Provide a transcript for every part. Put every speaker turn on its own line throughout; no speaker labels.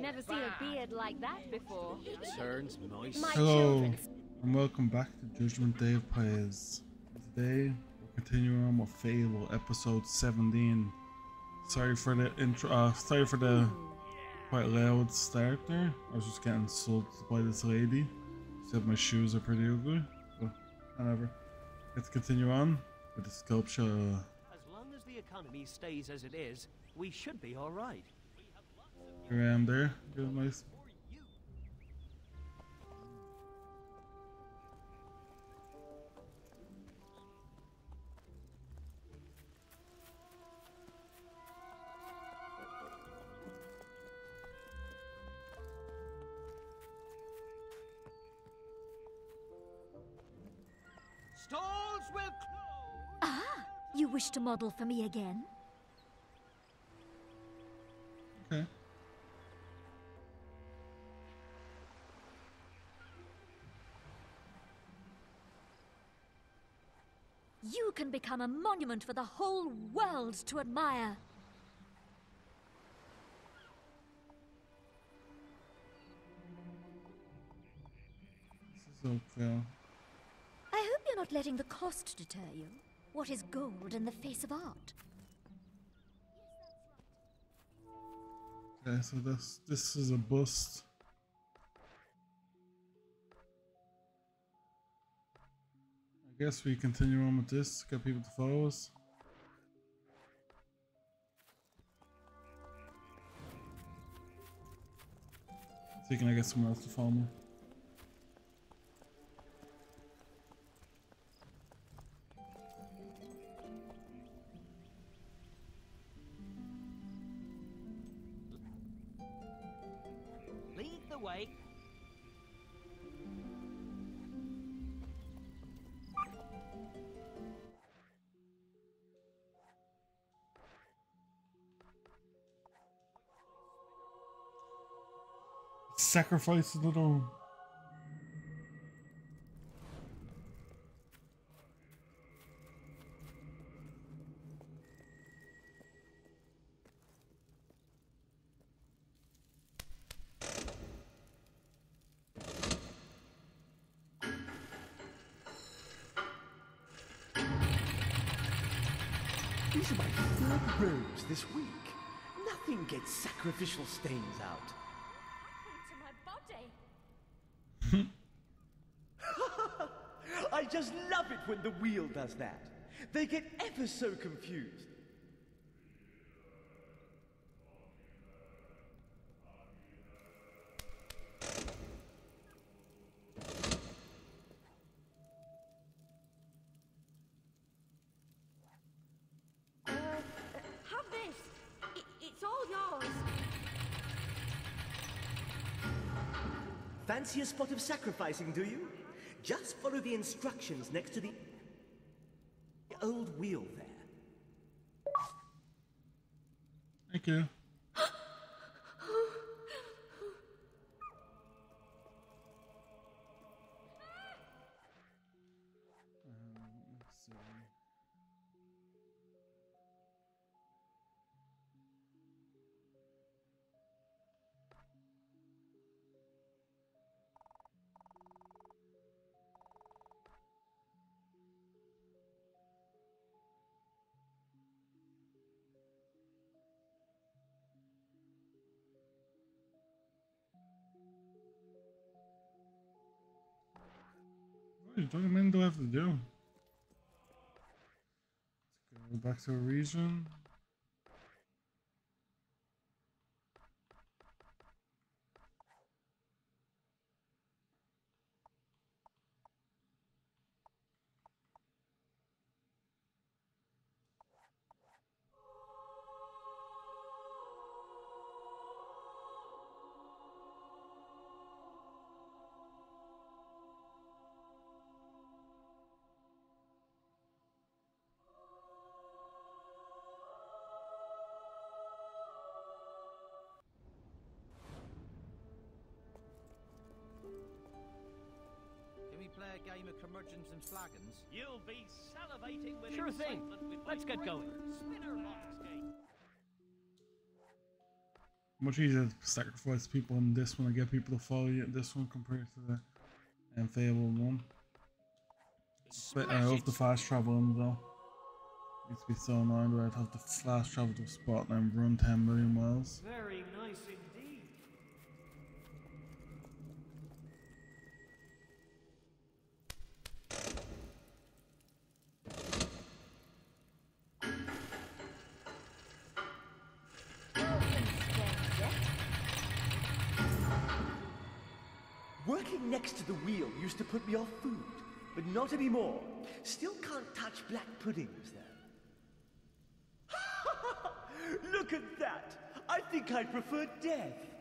Never seen a beard like that before.
Turns nice.
My
Hello, and welcome back to JudgementDave Plays. Today, we're continuing on with Fable, episode 17. Sorry for the intro, uh, sorry for the quite loud start there. I was just getting insulted by this lady. Said my shoes are pretty ugly, but whatever. Let's continue on with the sculpture.
As long as the economy stays as it is, we should be all right.
Around there. Get a nice.
Stalls will close.
Ah, you wish to model for me again? You can become a monument for the whole world to admire.
This is Oakvale.
I hope you're not letting the cost deter you. What is gold in the face of art?
Okay, so this this is a bust. I guess we continue on with this. Get people to follow us. See, can I get someone else to follow me? Sacrifice the little.
These are my third robes this week. Nothing gets sacrificial stains out.
Mm-hmm.
I just love it when the wheel does that. They get ever so confused.
It's all yours.
Fancy a spot of sacrificing, do you? Just follow the instructions next to the old wheel there.
Thank you. What document do I have to do? Let's go back to a region.
Play a game of curmudgeons and flagons?
You'll be salivating with
Sure thing.
excitement with
Let's get going.
Spinner
much easier to sacrifice people in this one and get people to follow you in this one compared to the Fable one. But uh, I love the fast travel traveling though. Used to be so annoying where I'd have to fast travel to a spot and then run 10 million miles.
Very
Next to the wheel used to put me off food, but not anymore. Still can't touch black puddings, though. Look at that! I think I'd prefer death.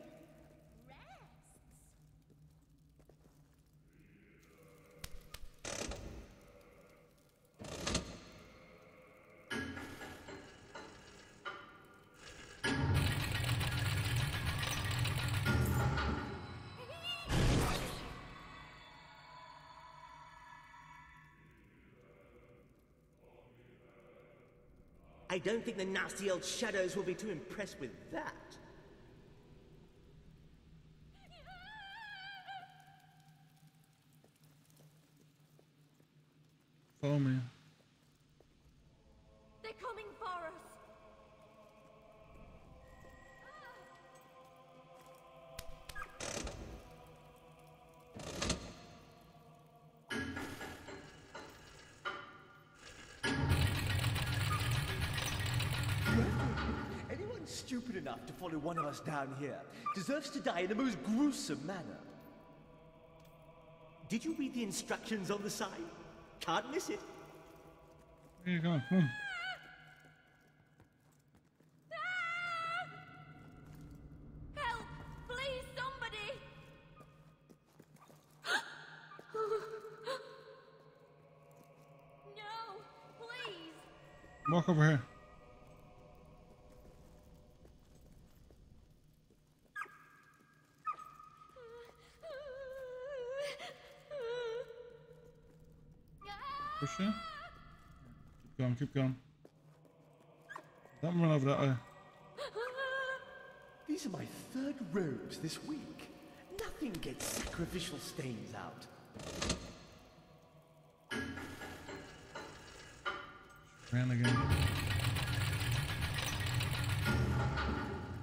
I don't think the nasty old shadows will be too impressed with that.
Follow me.
Stupid enough to follow one of us down here deserves to die in the most gruesome manner. Did you read the instructions on the sign? Can't miss it.
Here you go. Hmm. Come.
Help! Please, somebody! no! Please!
Walk over here. Push it. Keep going. Don't run over that way.
These are my third robes this week. Nothing gets sacrificial stains out.
Ran again.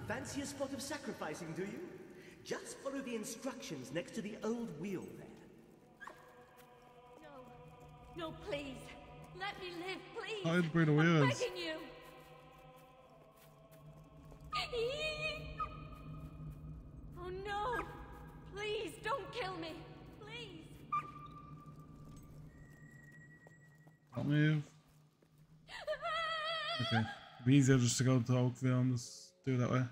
Fancy a spot of sacrificing, do you? Just follow the instructions next to the old wheel there.
No. No, please. Let me live, please.
Hide where the
I'm begging you. Oh no! Please don't kill me. Please.
Don't move. Okay. Be easier just to go to Oakvale and just do it that way.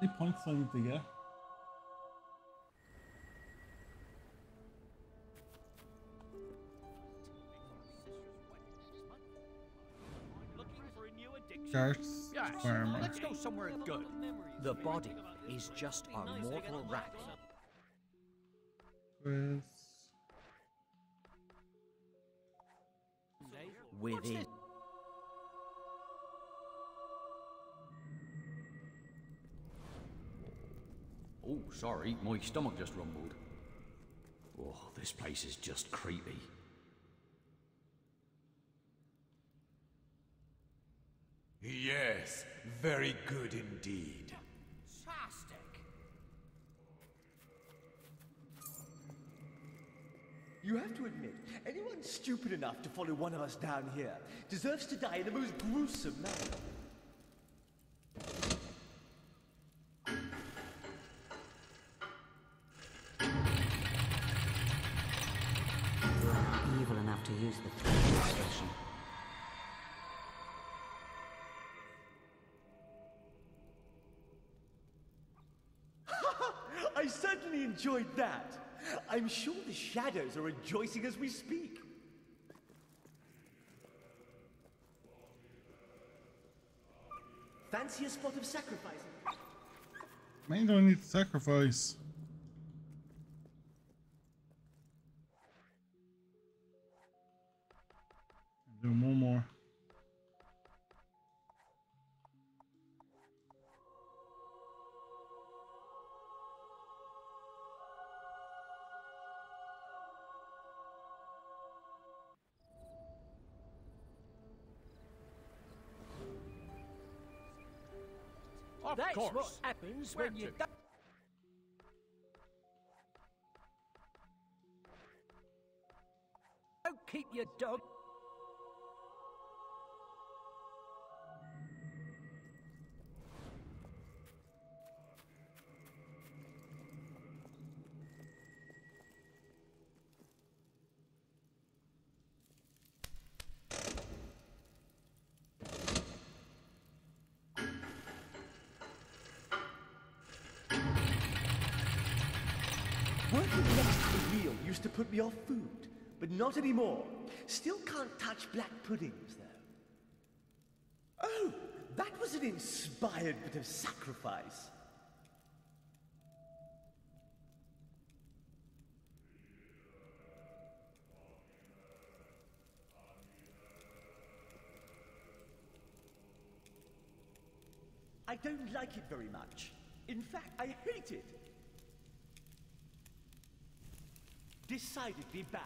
Any points I need to get?
Looking for a new addiction.
Carts,
Yes,
farmer.
let's go somewhere good.
The body is just a mortal rack.
Quiz.
Within.
Oh, sorry, my stomach just rumbled. Oh, this place is just creepy.
Yes, very good indeed.
You have to admit, anyone stupid enough to follow one of us down here deserves to die in the most gruesome manner.
To use the threat expression.
I certainly enjoyed that. I'm sure the shadows are rejoicing as we speak. Fancy a spot of sacrificing?
Man, don't need to sacrifice.
That's
course.
what happens
Where
when you don't. Don't keep your dog.
Working next to the wheel used to put me off food, but not anymore. Still can't touch black puddings, though. Oh, that was an inspired bit of sacrifice. I don't like it very much. In fact, I hate it. Decidedly bad.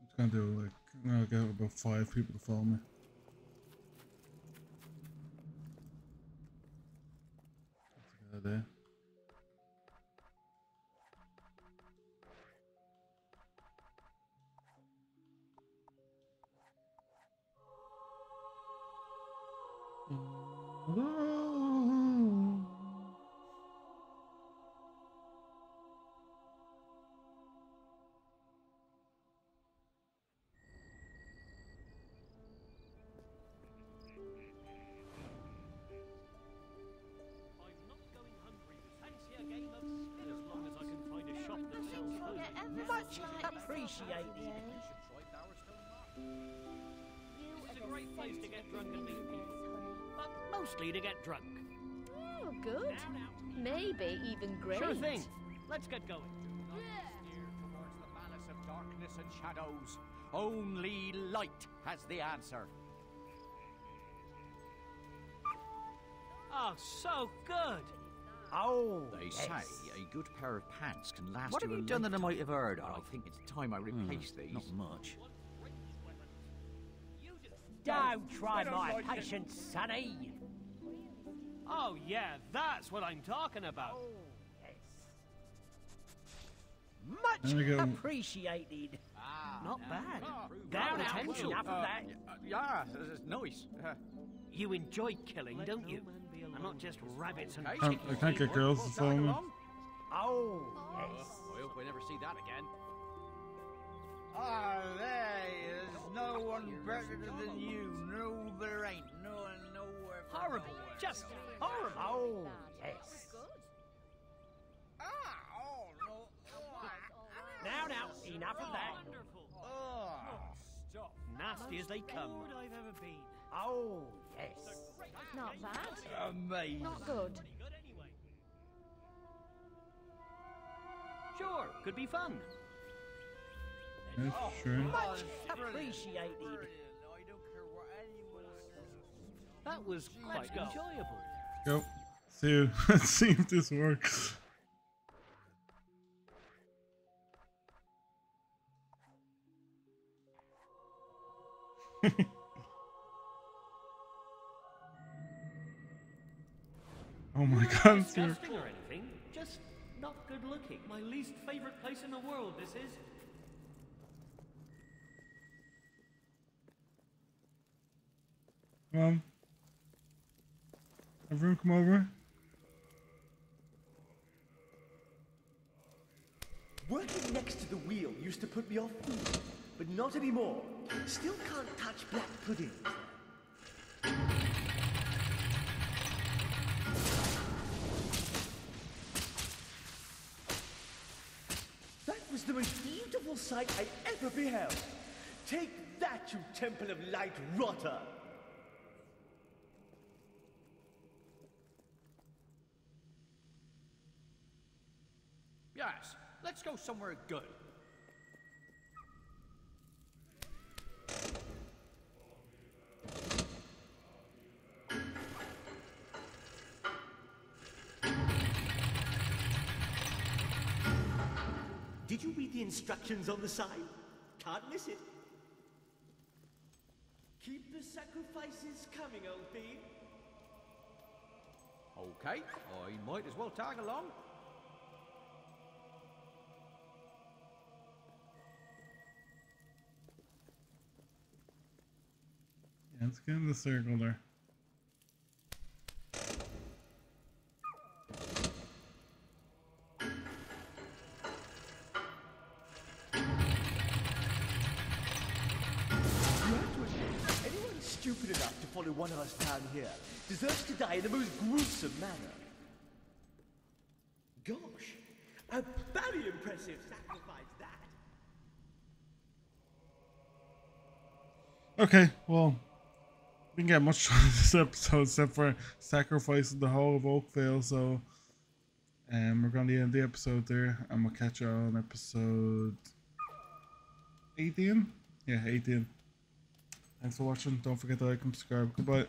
I'm just gonna do like I got about five people to follow me. That's
Much
appreciated. This It's a great place to get drunk and meet people, but mostly to get drunk.
Oh, good. Maybe even great.
Sure thing. Let's get going.
Steer towards the malice of darkness and shadows. Only light has the answer.
Oh, so good. Oh,
They
yes.
say a good pair of pants can last
What
you
have
a
you done that I might have heard
I
of?
think it's time I replace these.
Not much.
Don't try my patience, Sonny. Oh, yeah, that's what I'm talking about.
There we
Much
go.
appreciated. Not bad. Down attention. Enough of that.
yeah, it's nice. Uh,
You enjoy killing, don't you? And not just rabbits and
Okay.
Can't, I can't get girls to follow me.
Oh, yes.
I hope I never see that again. Ah, there's no one better than you. No, there ain't. No one nowhere.
horrible. Just horrible. Oh, yes.
Ah, oh, no.
Now, now, enough of that. Oh, stop. Nasty as they come. I've ever been. Oh, yes.
Not bad.
Amazing.
Not good.
Sure, could be fun.
Yes, sure.
Oh, oh, Much appreciated. That was quite enjoyable.
Go. See. Let's see if this works. oh my god, it's here.
Disgusting or anything, just not good looking. My least favorite place in the world, this is.
Come on. Everyone come over.
Working next to the wheel used to put me off food, but not anymore. Still can't touch black puddings. That was the most sight I ever beheld. Take that, you Temple of Light rotter!
Yes, let's go somewhere good.
You read the instructions on the sign? Can't miss it. Keep the sacrifices coming, old bean.
Okay, I might as well tag along.
Yeah, let's get in the circle there.
Here deserves to die in the most gruesome manner. Gosh, a very impressive sacrifice that.
Okay, well, we didn't get much from this episode except for sacrificing the whole of Oakvale, so um, we're going to end the episode there, and we'll catch you on episode 18? Yeah, 18. Thanks for watching. Don't forget to like and subscribe. Goodbye.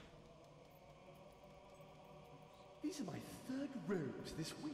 These are my third robes this week.